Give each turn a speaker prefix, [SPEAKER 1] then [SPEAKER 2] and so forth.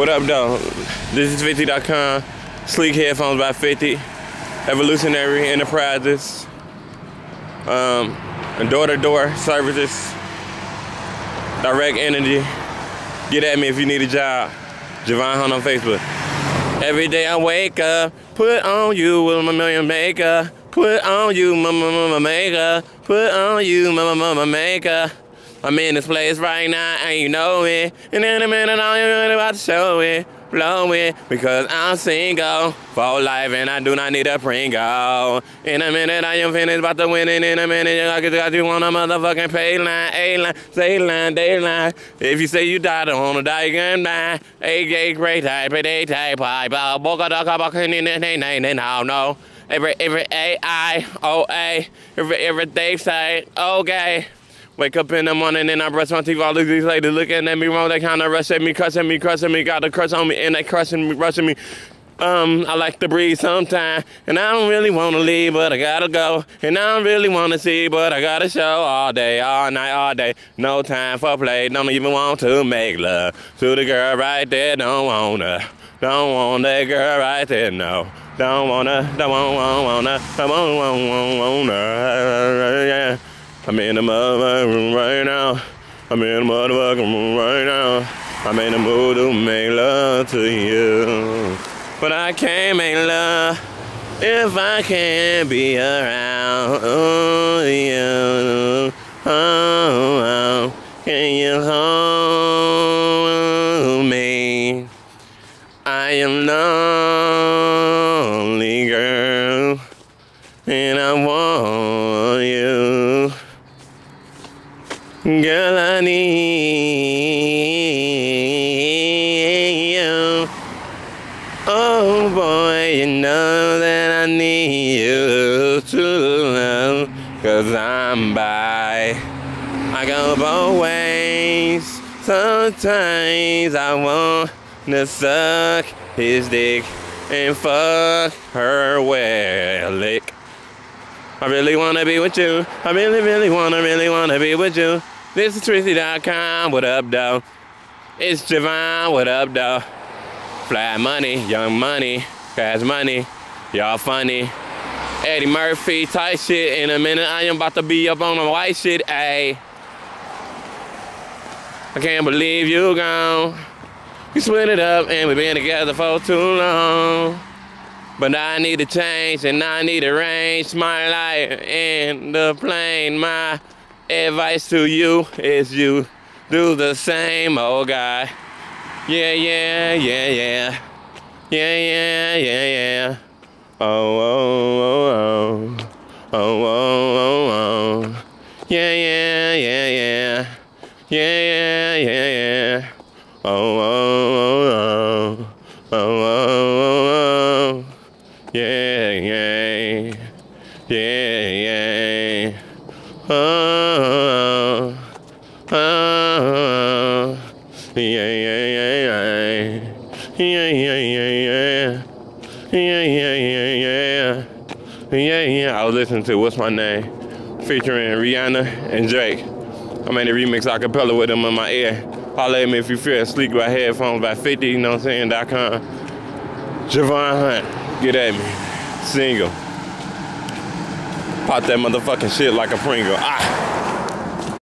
[SPEAKER 1] What up, though? This is 50.com. Sleek headphones by 50. Evolutionary Enterprises. Um, door-to-door services. Direct energy. Get at me if you need a job. Javon Hunt on Facebook. Every day I wake up, put on you with my million maker. Put on you, mama, mama, maker. Put on you, mama, mama, maker. I'm in this place right now and you know it. And in a minute I'm really to show it, blow it, because I'm single for life and I do not need a Pringle. In a minute I am finished about to win it. In a minute I got you on a motherfucking pay line, A line, say line, day line. If you say you died, I wanna die again, man. A gay great type, a type, pipe, boca ducka, bucka, no, no. Every, every A, I, O, A, every, every they say, okay. Wake up in the morning and I brush my teeth. All these ladies looking at me wrong. They kind of rush at me, cussing me, cussing me. Got a crush on me and they crushing me, rushing me. Um, I like to breathe sometimes, and I don't really want to leave, but I gotta go. And I don't really want to see, but I gotta show all day, all night, all day. No time for play, don't even want to make love to the girl right there. Don't wanna, don't want that girl right there, no. Don't wanna, don't wanna, wanna, don't wanna, wanna, wanna, yeah. I'm in the motherfucking room right now. I'm in the motherfucking room right now. I'm in the mood to make love to you. But I can't make love if I can't be around you. Oh, oh, can you hold me? I am lonely, girl, and I want you. Girl, I need you. Oh boy, you know that I need you to love. Cause I'm by. I go both ways. Sometimes I want to suck his dick and fuck her well lick. I really wanna be with you. I really, really wanna, really wanna be with you. This is Tristy.com. What up, though? It's Javon. What up, though? Fly money, young money, cash money. Y'all funny. Eddie Murphy type shit. In a minute, I am about to be up on the white shit. Ayy. I can't believe you gone. We split it up and we've been together for too long. But I need to change and I need to arrange my life in the plane. My advice to you is you do the same, oh guy. Yeah, yeah, yeah, yeah. Yeah, yeah, yeah, yeah. Oh, oh, oh, oh. Oh, oh, oh, oh. Yeah, yeah, yeah, yeah. Yeah, yeah, yeah, yeah. Oh, oh, oh, oh. Oh, oh, oh, oh. Yeah, yeah. Yeah, yeah. Oh, oh, oh. Yeah, yeah, yeah, yeah. Yeah, yeah, yeah, yeah. Yeah, yeah. I was listening to What's My Name featuring Rihanna and Drake. I made a remix acapella with them in my ear. Holla at me if you feel sleek by headphones by 50, you know what I'm saying, dot com. Javon Hunt, get at me. Single. Pop that motherfucking shit like a Pringle. Ah!